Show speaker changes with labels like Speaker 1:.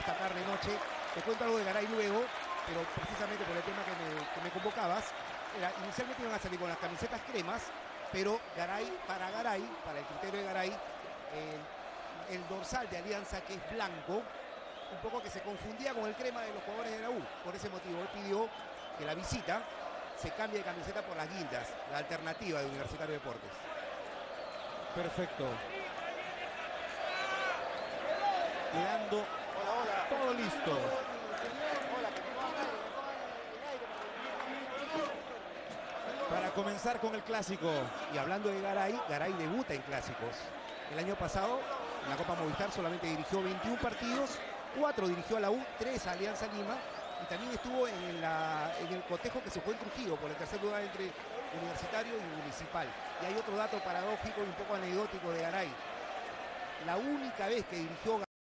Speaker 1: esta tarde noche. Te cuento algo de Garay luego, pero precisamente por el tema que me, que me convocabas, era, inicialmente iban a salir con las camisetas cremas, pero Garay, para Garay, para el criterio de Garay, el, el dorsal de Alianza que es blanco, un poco que se confundía con el crema de los jugadores de la U. Por ese motivo, él pidió que la visita se cambie de camiseta por las guindas, la alternativa de Universitario de Deportes.
Speaker 2: Perfecto. Quedando Para comenzar con el clásico.
Speaker 1: Y hablando de Garay, Garay debuta en clásicos. El año pasado, en la Copa Movistar, solamente dirigió 21 partidos, 4 dirigió a la U, 3 a Alianza Lima, y también estuvo en, la- en el cotejo que se fue en Trujillo por el tercer lugar entre Universitario y Municipal. Y hay otro dato paradójico y un poco anecdótico de Garay. La única vez que dirigió